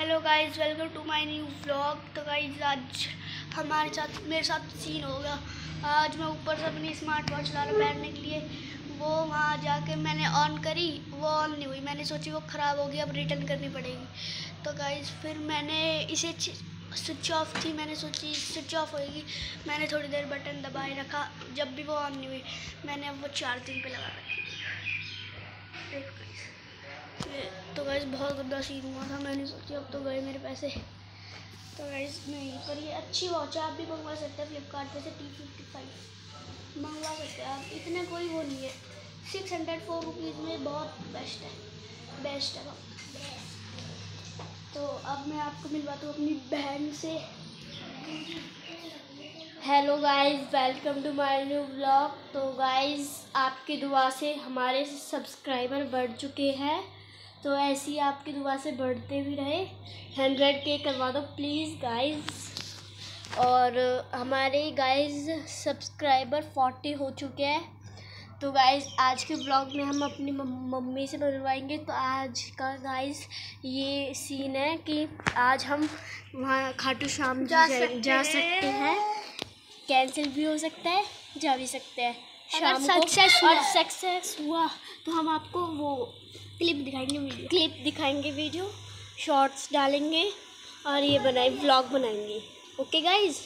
Hello guys welcome to my new vlog तो guys आज हमारे साथ, मेरे साथ सीन होगा। आज मैं ऊपर से अपनी स्मार्ट वॉच ला रहा बैठने के लिए। वो वहाँ जाके मैंने ऑन करी। वो ऑन नहीं हुई। मैंने सोची वो ख़राब होगी, अब रिटर्न करनी पड़ेगी। तो गाइस फिर मैंने इसे स्विच ऑफ़ थी। मैंने सोची स्विच ऑफ़ होएगी। मैंने थोड़ी देर बटन दबाए रखा। जब भी वो ऑन नहीं हुई, मैंने वो चार्जिंग पे लगा रखी देखो तो गैस बहुत गंदा सीन हुआ था, मैंने सोची अब तो गए मेरे पैसे। तो गैस नहीं, पर ये अच्छी वॉच है, आप भी मंगवा सकते हैं फ्लिपकार्ट से टी फिफ्टी फाइव मंगवा सकते हैं आप, इतने कोई वो नहीं है। सिक्स हंड्रेड फोर रुपीज़ में बहुत बेस्ट है बेस्ट है। तो अब मैं आपको मिलवाता हूँ अपनी बहन से। Hello guys welcome to my new blog तो गाइस आपकी दुआ से हमारे सब्सक्राइबर बढ़ चुके हैं। तो ऐसी आपकी दुआ से बढ़ते भी रहे। हंड्रेड के करवा दो प्लीज़ गाइस और हमारे गाइस सब्सक्राइबर फोर्टी हो चुके हैं। तो गाइस आज के ब्लॉग में हम अपनी मम्मी से बनवाएँगे तो आज का गाइस ये सीन है कि आज हम वहाँ खाटू श्याम जा जा, सकते जा। सकते हैं। कैंसिल भी हो सकता है जा भी सकते हैं। शाम को और। सक्सेस हुआ तो हम आपको वो क्लिप दिखाएँगे वीडियो। क्लिप दिखाएँगे वीडियो शॉर्ट्स डालेंगे और ये बनाए ब्लॉग बनाएँगे। ओके गाइज़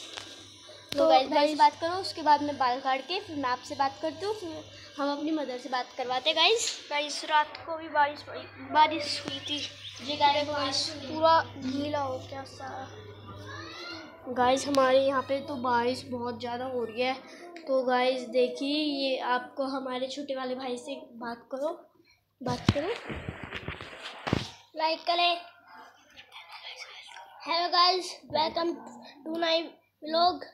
तो तो गाइज़ से बात करो उसके बाद मैं बाल काट के फिर मैं आपसे बात करती हूँ फिर हम अपनी मदर से बात करवाते हैं गाइज़ गाइज़ रात को भी बारिश बारिश हुई थी। जी गाइज़ पूरा गीला हो गया सारा। गाइज़ हमारे यहाँ पे तो बारिश बहुत ज़्यादा हो रही है। तो गाइज़ देखिए ये आपको हमारे छोटे वाले भाई से बात करो। बात करो। लाइक करें। Hello guys welcome to my vlog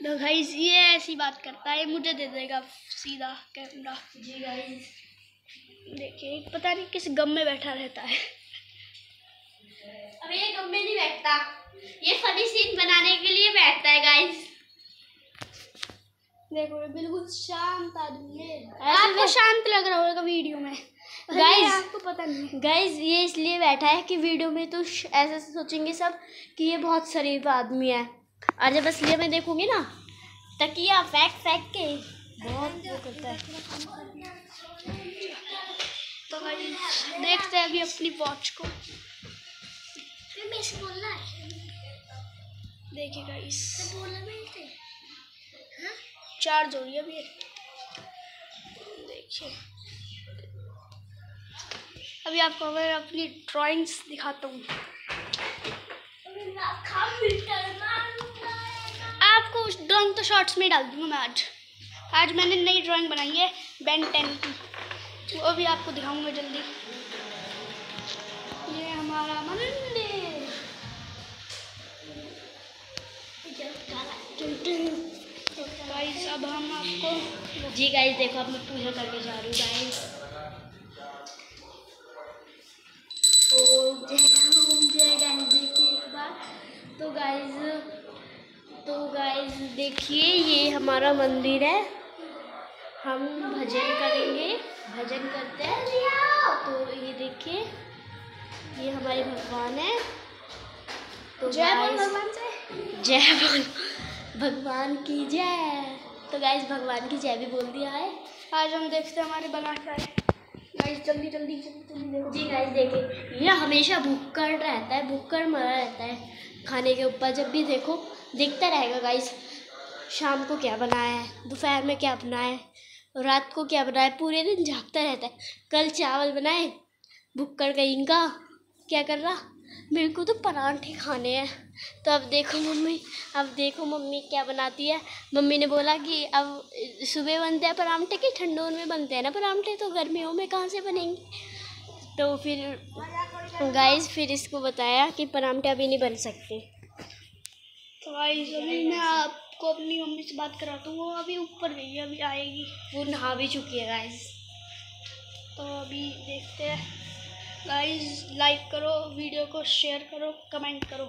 तो गाइस ये ऐसी बात करता है मुझे दे देगा सीधा कैमरा जी गाइस देखिए पता नहीं किस गम में बैठा रहता है। अब ये गम में नहीं बैठता। ये फनी सीन बनाने के लिए बैठता है गाइस देखो बिल्कुल शांत आदमी है। आपको शांत लग रहा होगा वीडियो में। गाइस आपको पता नहीं गाइस ये इसलिए बैठा है कि वीडियो में तो ऐसे सोचेंगे सब कि ये बहुत शरीफ आदमी है। और जब असलियत में देखूँगी ना तकिया फेंक फेंक के बहुत वो करता है। तो देखते हैं अभी अपनी वॉच को। देखिए गाइस चार्ज हो रही है अभी। देखिए। अभी आपको मैं अपनी ड्राइंग्स दिखाता हूँ। आपको उस ड्राइंग तो शॉर्ट्स में डाल दूँगा मैं आज। आज मैंने नई ड्राइंग बनाई है बेन टेन की। वो भी आपको दिखाऊँगा जल्दी। ये हमारा मंदिर। तो गाइस अब हम आपको जी गाइस देखो अब मैं पूजा करके जा रही हूँ गाइस ओम जय ओम जय गाइस देखिए एक बार। तो गाइस तो गाइस देखिए ये हमारा मंदिर है। हम भजन करेंगे। भजन करते हैं। तो ये देखिए ये हमारे भगवान है। तो जय भगवान से। जय बोल भगवान की जय। तो गाइस भगवान की जय भी बोल दिया है। आज हम देखते हैं हमारे बना क्या है गाइस जल्दी जल्दी जल्दी जल्दी देखो। जी गाइस देखिए ये हमेशा भूखड़ रहता है भूखड़ मरा रहता है खाने के ऊपर। जब भी देखो देखता रहेगा गाइस शाम को क्या बनाया है दोपहर में क्या बनाया है रात को क्या बनाया है पूरे दिन झाँकता रहता है। कल चावल बनाए भुक्कड़ का क्या कर रहा? मेरे को तो परांठे खाने हैं। तो अब देखो मम्मी अब देखो मम्मी क्या बनाती है। मम्मी ने बोला कि अब सुबह बनते हैं परांठे कि ठंडों में बनते हैं ना परांठे? तो गर्मियों में कहाँ से बनेंगे? तो फिर गाइस फिर इसको बताया कि परांठे अभी नहीं बन सकते। तो गाइस अभी मैं आपको अपनी मम्मी से बात कराता हूँ। वो अभी ऊपर गई है अभी आएगी। वो नहा भी चुकी है गाइस तो अभी देखते हैं। गाइस लाइक करो वीडियो को शेयर करो कमेंट करो।